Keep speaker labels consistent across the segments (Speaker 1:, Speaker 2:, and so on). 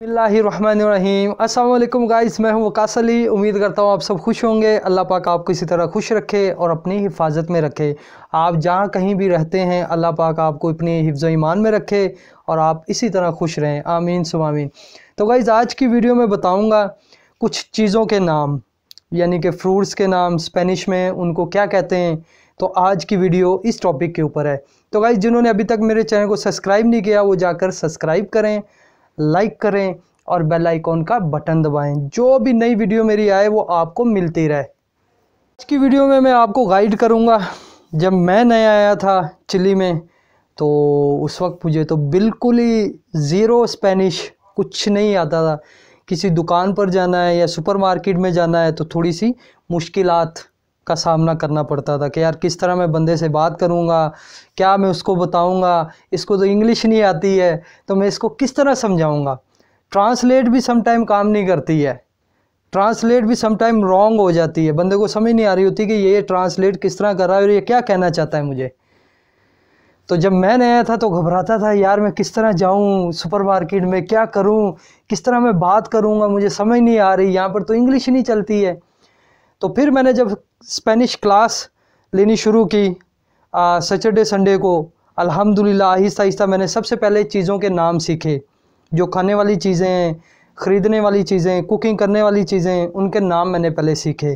Speaker 1: रहीम अस्सलाम गाइस, मैं हूँ वकास अली। उम्मीद करता हूँ आप सब खुश होंगे। अल्लाह पाक आपको इसी तरह खुश रखे और अपनी हिफाजत में रखे। आप जहाँ कहीं भी रहते हैं, अल्लाह पाक आपको अपनी हिफ्ज़ ईमान में रखे और आप इसी तरह खुश रहें। आमीन, सुमामीन। तो गाइज़ आज की वीडियो में बताऊँगा कुछ चीज़ों के नाम, यानी कि फ्रूट्स के नाम, स्पेनिश में उनको क्या कहते हैं। तो आज की वीडियो इस टॉपिक के ऊपर है। तो गाइज़ जिन्होंने अभी तक मेरे चैनल को सब्सक्राइब नहीं किया, वो जाकर सब्सक्राइब करें लाइक करें और बेल आइकॉन का बटन दबाएँ। जो भी नई वीडियो मेरी आए, वो आपको मिलती रहे। आज की वीडियो में मैं आपको गाइड करूँगा। जब मैं नया आया था चिली में तो उस वक्त मुझे तो बिल्कुल ही ज़ीरो स्पेनिश कुछ नहीं आता था। किसी दुकान पर जाना है या सुपरमार्केट में जाना है तो थोड़ी सी मुश्किलात का सामना करना पड़ता था कि यार किस तरह मैं बंदे से बात करूँगा, क्या मैं उसको बताऊँगा, इसको तो इंग्लिश नहीं आती है तो मैं इसको किस तरह समझाऊँगा? ट्रांसलेट भी समटाइम काम नहीं करती है। ट्रांसलेट भी समटाइम रॉन्ग हो जाती है। बंदे को समझ नहीं आ रही होती कि ये ट्रांसलेट किस तरह कर रहा है और ये क्या कहना चाहता है मुझे। तो जब मैं नया था तो घबराता था, यार मैं किस तरह जाऊँ सुपरमार्केट में, क्या करूँ, किस तरह मैं बात करूँगा, मुझे समझ नहीं आ रही, यहाँ पर तो इंग्लिश नहीं चलती है। तो फिर मैंने जब स्पेनिश क्लास लेनी शुरू की सैटरडे संडे को, अल्हम्दुलिल्लाह, आहिस्ता आहिस्ता मैंने सबसे पहले चीज़ों के नाम सीखे। जो खाने वाली चीज़ें हैं, ख़रीदने वाली चीज़ें कुकिंग करने वाली चीज़ें उनके नाम मैंने पहले सीखे।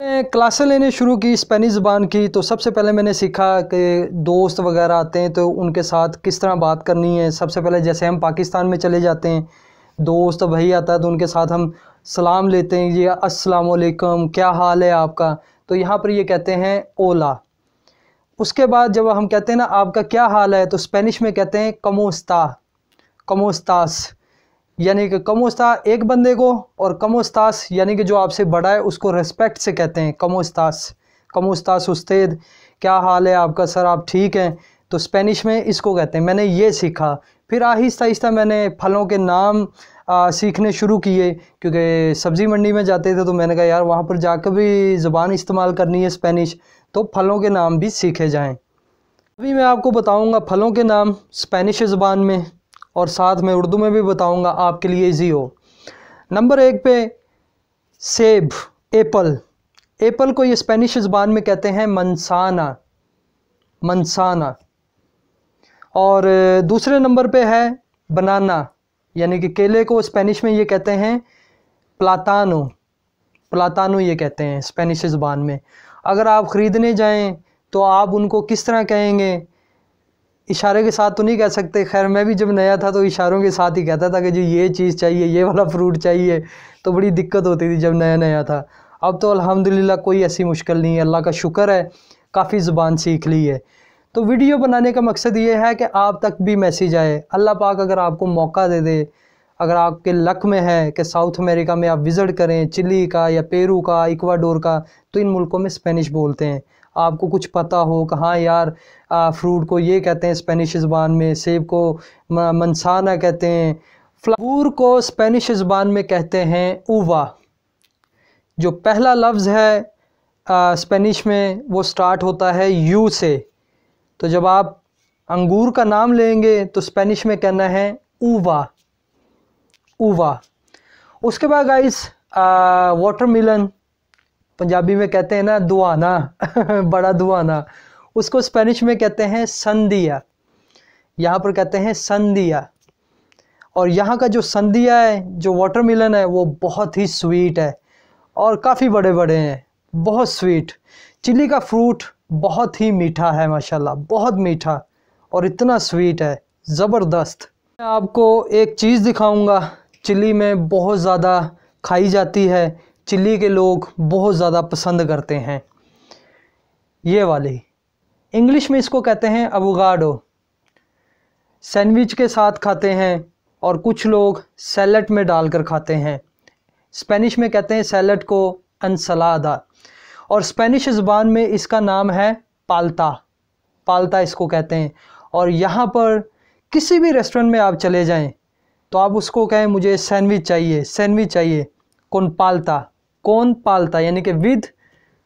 Speaker 1: क्लासें लेने शुरू की स्पेनिश ज़बान की तो सबसे पहले मैंने सीखा कि दोस्त वगैरह आते हैं तो उनके साथ किस तरह बात करनी है। सबसे पहले जैसे हम पाकिस्तान में चले जाते हैं, दोस्त, भाई आता है तो उनके साथ हम सलाम लेते हैं, ये अस्सलाम वालेकुम क्या हाल है आपका? तो यहाँ पर ये कहते हैं, ओला। उसके बाद जब हम कहते हैं ना, आपका क्या हाल है? तो स्पेनिश में कहते हैं कमोस्ता कमोस्तास यानी कि कमोस्ता एक बंदे को? और कमोस्तास यानी कि जो आपसे बड़ा है, उसको रेस्पेक्ट से कहते हैं कमोस्तास कमोस्तास उस्तेद क्या हाल है आपका सर? आप ठीक हैं? तो स्पेनिश में इसको कहते हैं, मैंने ये सीखा। फिर आहिस्ता आहिस्ता मैंने फलों के नाम आ, सीखने शुरू किए क्योंकि सब्ज़ी मंडी में जाते थे तो मैंने कहा यार वहाँ पर जाकर भी ज़बान इस्तेमाल करनी है स्पेनिश तो फलों के नाम भी सीखे जाएँ। अभी मैं आपको बताऊँगा फलों के नाम स्पेनिश ज़बान में और साथ में उर्दू में भी बताऊँगा आपके लिए ईजी हो। नंबर एक पे सेब एप्पल। एप्पल को ये स्पेनिश ज़बान में कहते हैं मनसाना मनसाना और दूसरे नंबर पे है बनाना। यानी कि केले को स्पेनिश में ये कहते हैं प्लातानो प्लातानो ये कहते हैं स्पेनिश ज़बान में। अगर आप ख़रीदने जाएँ तो आप उनको किस तरह कहेंगे? इशारे के साथ तो नहीं कह सकते। खैर, मैं भी जब नया था तो इशारों के साथ ही कहता था कि जी, ये चीज़ चाहिए, ये वाला फ्रूट चाहिए। तो बड़ी दिक्कत होती थी जब नया नया था। अब तो अल्हम्दुलिल्लाह कोई ऐसी मुश्किल नहीं है। अल्लाह का शुक्र है, काफ़ी ज़ुबान सीख ली है। तो वीडियो बनाने का मकसद ये है कि आप तक भी मैसेज आए। अल्लाह पाक अगर आपको मौका दे दे, अगर आपके लक में है कि साउथ अमेरिका में आप विज़िट करें, चिली का या पेरू का, इक्वाडोर का तो इन मुल्कों में स्पेनिश बोलते हैं। आपको कुछ पता हो कि हाँ यार फ्रूट को ये कहते हैं स्पेनिश ज़बान में, सेब को मनसाना कहते हैं। फ्लावर को स्पेनिश ज़बान में कहते हैं ऊवा। जो पहला लफ्ज़ है स्पेनिश में, वो स्टार्ट होता है यू से। तो जब आप अंगूर का नाम लेंगे तो स्पेनिश में कहना है ऊवा ऊवा। उसके बाद गाइस वाटर मिलन पंजाबी में कहते हैं ना दुआना, बड़ा दुआना। उसको स्पेनिश में कहते हैं संदिया यहाँ पर कहते हैं संदिया और यहाँ का जो संदिया है, जो वाटर मिलन है, वो बहुत ही स्वीट है और काफ़ी बड़े बड़े हैं, बहुत स्वीट चिली का फ्रूट बहुत ही मीठा है, माशाल्लाह, बहुत मीठा और इतना स्वीट है, ज़बरदस्त। मैं आपको एक चीज़ दिखाऊँगा चिली में बहुत ज़्यादा खाई जाती है चिली के लोग बहुत ज़्यादा पसंद करते हैं। ये वाली, इंग्लिश में इसको कहते हैं अवगाडो सैंडविच के साथ खाते हैं और कुछ लोग सैलड में डालकर खाते हैं। स्पेनिश में कहते हैं सैलड को अनसलादा। और स्पेनिश ज़बान में इसका नाम है पालता। पालता इसको कहते हैं। और यहाँ पर किसी भी रेस्टोरेंट में आप चले जाएँ तो आप उसको कहें, मुझे सैंडविच चाहिए सैंडविच चाहिए। कौन पालता कौन पालता, यानी कि विद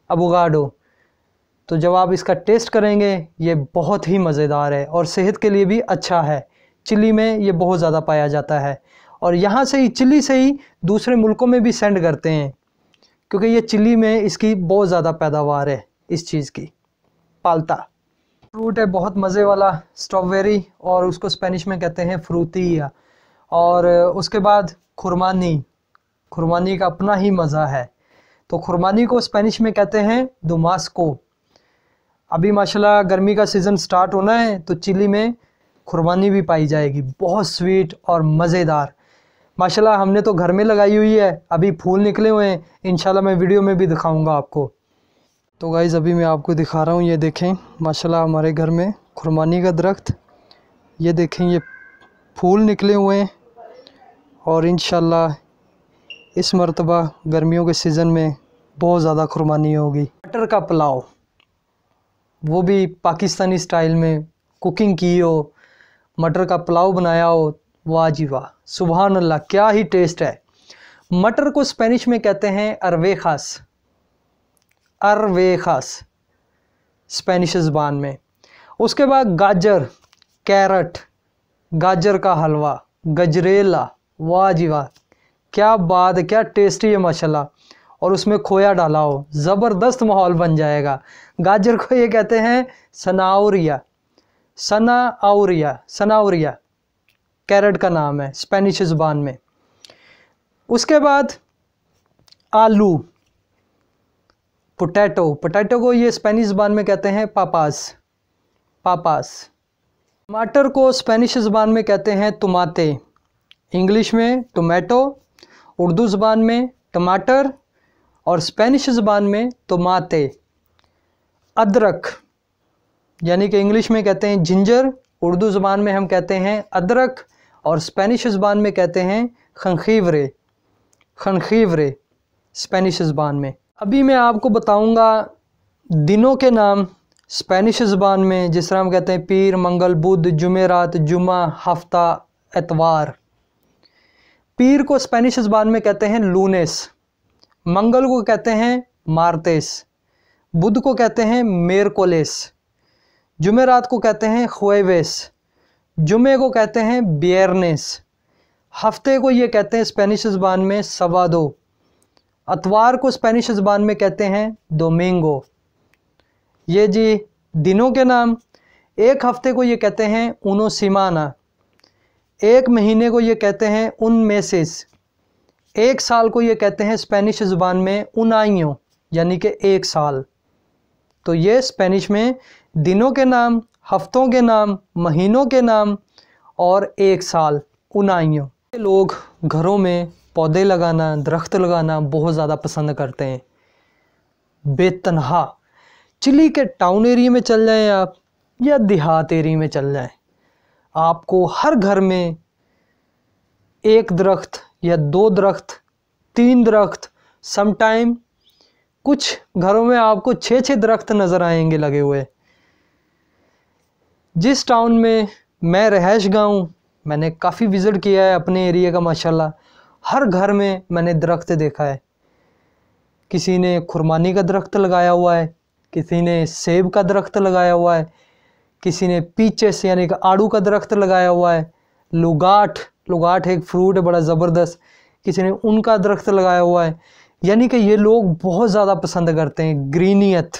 Speaker 1: अबुगाडो। तो जब आप इसका टेस्ट करेंगे, ये बहुत ही मज़ेदार है और सेहत के लिए भी अच्छा है। चिली में ये बहुत ज़्यादा पाया जाता है। और यहाँ से ही चिली से ही दूसरे मुल्कों में भी सेंड करते हैं। क्योंकि ये चिली में इसकी बहुत ज़्यादा पैदावार है, इस चीज़ की। पालता। फ्रूट है, बहुत मज़े वाला स्ट्रॉबेरी और उसको स्पेनिश में कहते हैं फ्रूतिया और उसके बाद खुरमानी। खुरमानी का अपना ही मज़ा है। तो खुरमानी को स्पेनिश में कहते हैं दुमास्को। अभी माशाल्लाह गर्मी का सीज़न स्टार्ट होना है तो चिली में खुरबानी भी पाई जाएगी। बहुत स्वीट और मज़ेदार। माशाल्लाह, हमने तो घर में लगाई हुई है। अभी फूल निकले हुए हैं। इंशाल्लाह मैं वीडियो में भी दिखाऊँगा आपको। तो गाइज़ अभी मैं आपको दिखा रहा हूँ, ये देखें। माशाल्लाह, हमारे घर में खुरमानी का दरख्त। ये देखें, ये फूल निकले हुए हैं। और इन इस मरतबा गर्मियों के सीज़न में बहुत ज़्यादा खुरमानी होगी। मटर का पुलाव, वो भी पाकिस्तानी स्टाइल में कुकिंग की हो, मटर का पुलाव बनाया हो वाह जी वाह अल्लाह क्या ही टेस्ट है। मटर को स्पेनिश में कहते हैं अरवे खास अरवे खास स्पेनिश ज़बान में। उसके बाद गाजर, कैरट, गाजर का हलवा, गजरेला वाह जी वाह क्या बात क्या टेस्टी है, माशाल्लाह। और उसमें खोया डाला हो, ज़बरदस्त माहौल बन जाएगा। गाजर को ये कहते हैं सनाउरिया। सनाउरिया सनाउरिया। कैरेट का नाम है, स्पेनिश ज़बान में। उसके बाद आलू, पोटैटो। पोटैटो को ये स्पेनिश ज़बान में कहते हैं पापास। पापास। टमाटर को स्पेनिश ज़बान में कहते हैं टमाटे इंग्लिश में टोमेटो, उर्दू ज़बान में टमाटर और स्पेनिश ज़बान में तो माते अदरक, यानी कि इंग्लिश में कहते हैं जिंजर उर्दू ज़बान में हम कहते हैं अदरक और स्पेनिश ज़बान में कहते हैं खनखीवरे खनखीवरे स्पेनिश ज़बान में। अभी मैं आपको बताऊँगा दिनों के नाम स्पेनिश ज़बान में, जिस तरह हम कहते हैं पीर, मंगल, बुध जुमेरात जुमा हफ़्ता, एतवार। पीर को स्पेनिश ज़बान में कहते हैं लूनेस, मंगल को कहते हैं मारतेस, बुध को कहते हैं मेरकोलेस। जुमेरात को कहते हैं खुएवेस, जुमे को कहते हैं बियरनेस, हफ़्ते को ये कहते हैं स्पेनिश ज़बान में सवादो, अतवार को स्पेनिश ज़बान में कहते हैं डोमिंगो। ये जी दिनों के नाम, एक हफ़्ते को ये कहते हैं उनो सिमाना एक महीने को ये कहते हैं उन मेसिस एक साल को ये कहते हैं स्पेनिश ज़ुबान में उनाइयों, यानी कि एक साल। तो ये स्पेनिश में दिनों के नाम, हफ्तों के नाम, महीनों के नाम और एक साल उनाइयों। लोग घरों में पौधे लगाना, दरख्त लगाना बहुत ज़्यादा पसंद करते हैं। बेतनहा, चिली के टाउन एरिया में चल जाएँ आप या देहात एरिया में चल जाएँ। आपको हर घर में एक दरख्त या दो दरख्त, तीन दरख्त समटाइम कुछ घरों में आपको छः छः दरख्त नज़र आएँगे लगे हुए। जिस टाउन में मैं रहायश गाँव मैंने काफ़ी विज़िट किया है अपने एरिया का, माशाल्लाह। हर घर में मैंने दरख्त देखा है। किसी ने खुरमानी का दरख्त लगाया हुआ है, किसी ने सेब का दरख्त लगाया हुआ है, किसी ने पीछे से यानी कि आड़ू का दरख्त लगाया हुआ है। लुगाट लुगाट एक फ्रूट है, बड़ा ज़बरदस्त। किसी ने उनका दरख्त लगाया हुआ है। यानी कि ये लोग बहुत ज़्यादा पसंद करते हैं ग्रीनियत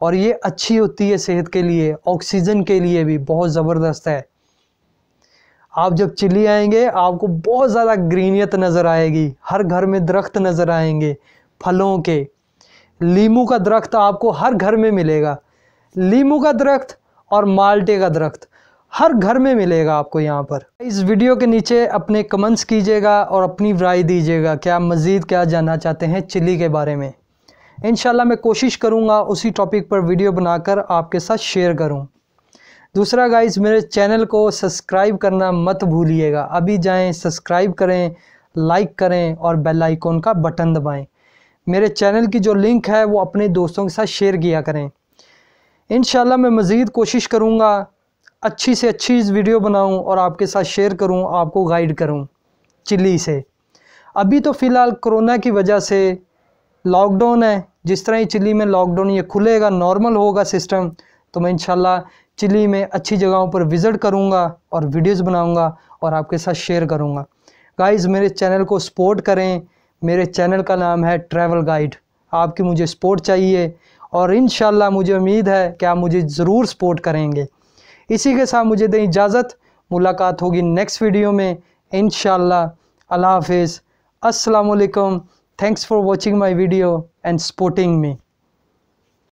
Speaker 1: और ये अच्छी होती है सेहत के लिए, ऑक्सीजन के लिए भी बहुत ज़बरदस्त है। आप जब चिल्ली आएँगे, आपको बहुत ज़्यादा ग्रीनियत नज़र आएगी। हर घर में दरख्त नज़र आएँगे, फलों के। लीमू का दरख्त आपको हर घर में मिलेगा। लीमू का दरख्त और माल्टे का दरख्त। हर घर में मिलेगा आपको यहाँ पर। इस वीडियो के नीचे अपने कमेंट्स कीजिएगा और अपनी राय दीजिएगा, क्या मज़ीद, क्या जानना चाहते हैं चिली के बारे में। इन मैं कोशिश करूँगा उसी टॉपिक पर वीडियो बनाकर आपके साथ शेयर करूँ। दूसरा गाइज़ मेरे चैनल को सब्सक्राइब करना मत भूलिएगा। अभी जाएँ सब्सक्राइब करें लाइक करें और बेल आइकॉन का बटन दबाएँ। मेरे चैनल की जो लिंक है वो अपने दोस्तों के साथ शेयर किया करें। इन मैं मज़ीद कोशिश करूँगा अच्छी से अच्छी वीडियो बनाऊँ और आपके साथ शेयर करूँ, आपको गाइड करूँ, चिल्ली से। अभी तो फ़िलहाल कोरोना की वजह से लॉकडाउन है। जिस तरह ही चिल्ली में लॉकडाउन ये खुलेगा नॉर्मल होगा सिस्टम तो मैं इंशाल्लाह चिल्ली में अच्छी जगहों पर विज़िट करूँगा और वीडियोस बनाऊँगा और आपके साथ शेयर करूँगा। गाइस मेरे चैनल को सपोर्ट करें। मेरे चैनल का नाम है ट्रैवल गाइड आपकी मुझे सपोर्ट चाहिए और इन मुझे उम्मीद है कि आप मुझे ज़रूर सपोर्ट करेंगे। इसी के साथ मुझे दें इजाज़त। मुलाकात होगी नेक्स्ट वीडियो में। इन अल्लाह हाफिज़। असलकम thanks for watching my video and supporting me